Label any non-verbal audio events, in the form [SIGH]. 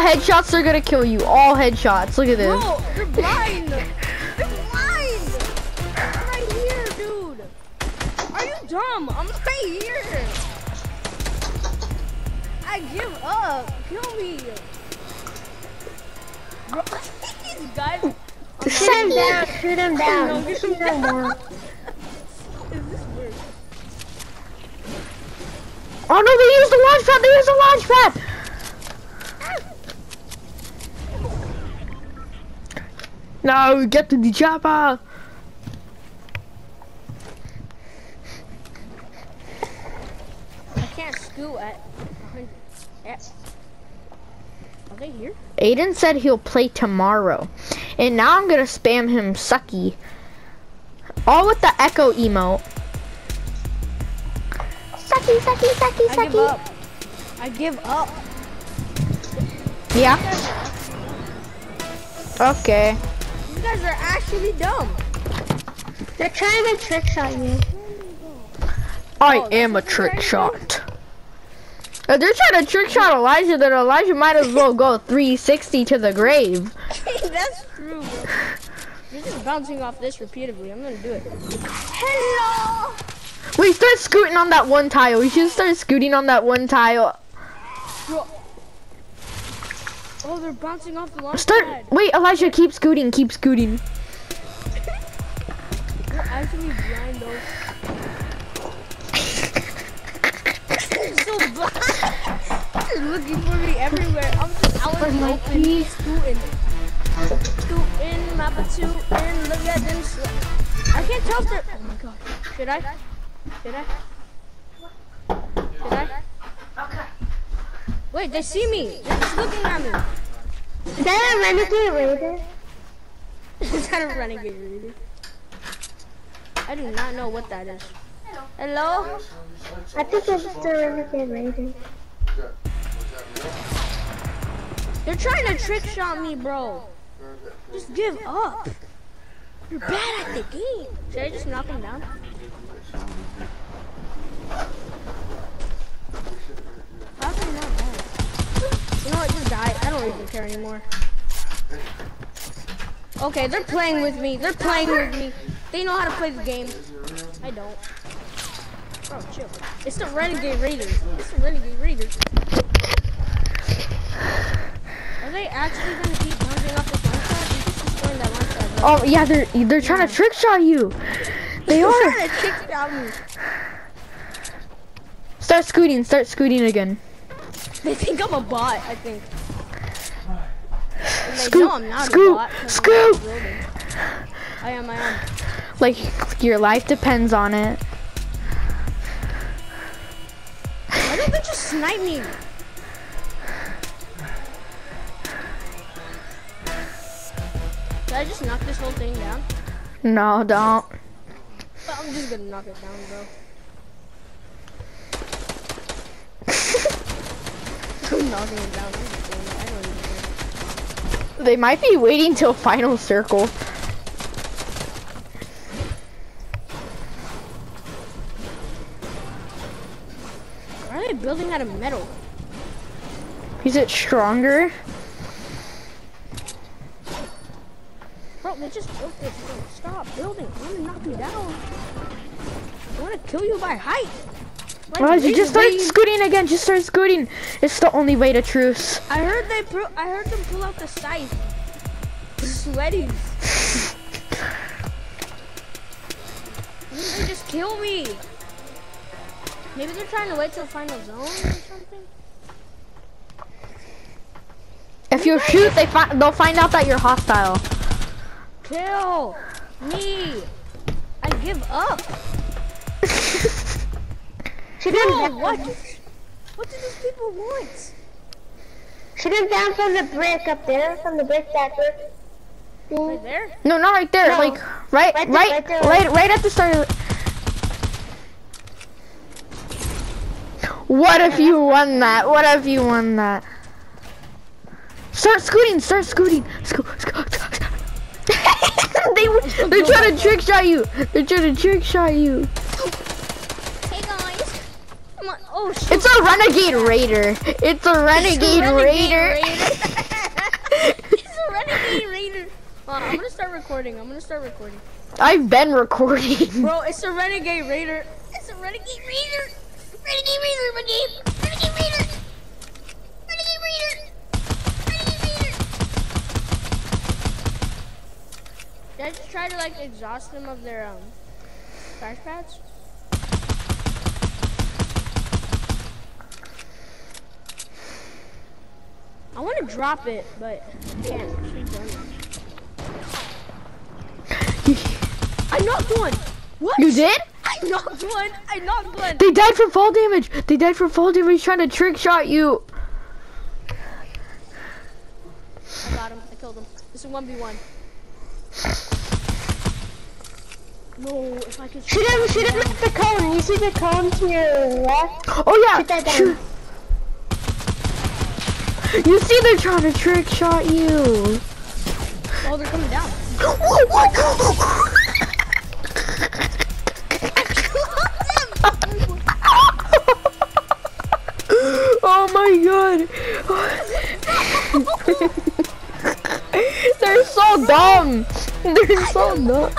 headshots are gonna kill you. All headshots. Look at this. Bro, you're blind. you're blind. I'm right here, dude. Are you dumb? I'm right here. I give up. Kill me. Bro, these guys. Shoot him down, shoot him [LAUGHS] down, No, shoot him down. [LAUGHS] Is this weird? Oh no, they used the launch pad. They used the launch pad. No, get to the chopper. I can't scoot at 100. At, are they here? Aiden said he'll play tomorrow. And now I'm gonna spam him sucky. All with the echo emote. Sucky, sucky, sucky, sucky. I give up. I give up. Yeah. Okay. You guys are actually dumb. They're trying to trick shot you. I Oh, am a that's what trick they're shot. If they're trying to trick shot Elijah, then Elijah might as well go 360 to the grave. [LAUGHS] That's true. Bro. You're just bouncing off this repeatedly. I'm gonna do it. Hello. Wait, start scooting on that one tile. We should start scooting on that one tile. Bro. Oh, they're bouncing off the launch Start. pad. Wait, Elijah, keep scooting, keep scooting. You're actually blind though. So blind. [LAUGHS] You're looking for me everywhere. I'm just out in the open, keys. scooting. Scooting, mappa look at them. I can't tell if they're. Oh my god. Should I? Should I? Should I? Wait, they see me. They're just looking at me. Is that a renegade raider? [LAUGHS] Is that a renegade reader? I do not know what that is. Hello? I think it's a renegade raider. They're trying to trick shot me, bro. Just give up. You're bad at the game. Should I just knock him down? How can I not die? You know what? Just die. I don't even care anymore. Okay, they're playing with me. They're playing with me. They know how to play the game. I don't. Bro, chill. It's the Renegade Raiders. It's the Renegade Raiders. Are they actually gonna keep bouncing off this launch pad? You just destroying that launch pad. bro. Oh yeah, they're they're trying to trick shot you. They They're are. trying to trick shot me. Start scooting, start scooting again. They think I'm a bot, I think. Scoot. not scoop. I am, I am. Like your life depends on it. Why don't they just snipe me? Did I just knock this whole thing down? No, don't. But I'm just gonna knock it down, bro. [LAUGHS] I'm knocking it down. I'm just doing it. I don't even care. They might be waiting till final circle. Why are they building out of metal? Is it stronger? Bro, they just built this thing. Stop building. I'm gonna knock you down. I wanna kill you by height. Like, Elijah, these just start scooting again. Just start scooting. It's the only way to truce. I heard they pro I heard them pull out the scythe. Sweaty. They just kill me. Maybe they're trying to wait till final zone or something. If you shoot, they fi they'll find out that you're hostile. Kill me. I give up. Shoot him Bro, down. what? What do these people want? Shoot him down from the brick up there, from the brick that brick. Right there? No, not right there. No. Like right, Right right, there, right, right there. right, at the start. Of what if you won that? What if you won that? Start scooting. Start scooting. Scoot, scoot, scoot, scoot. [LAUGHS] they they're trying to trick shot you. They're trying to trick shot you. Oh, shoot. It's a renegade raider. It's a renegade, it's a renegade raider. [LAUGHS] it's a renegade raider. I'm gonna start recording. I'm gonna start recording. I've been recording. Bro, it's a renegade raider. It's a renegade raider. Renegade raider, my raider, Renegade raider. Renegade raider. Did I just try to like exhaust them of their um crash pads? I want to drop it, but I can't. She's done it. I knocked one. What? You did? I knocked one. I knocked one. They died from fall damage. They died from fall damage trying to trick shot you. I got him. I killed him. This is one v one. No, if I could. Shoot him, shoot him with the cone. You see the cone to your left? Oh yeah. Shoot that down. shoot. You see they're trying to trick shot you. Oh, they're coming down. [LAUGHS] Oh my god. oh my god. They're so dumb. They're so dumb.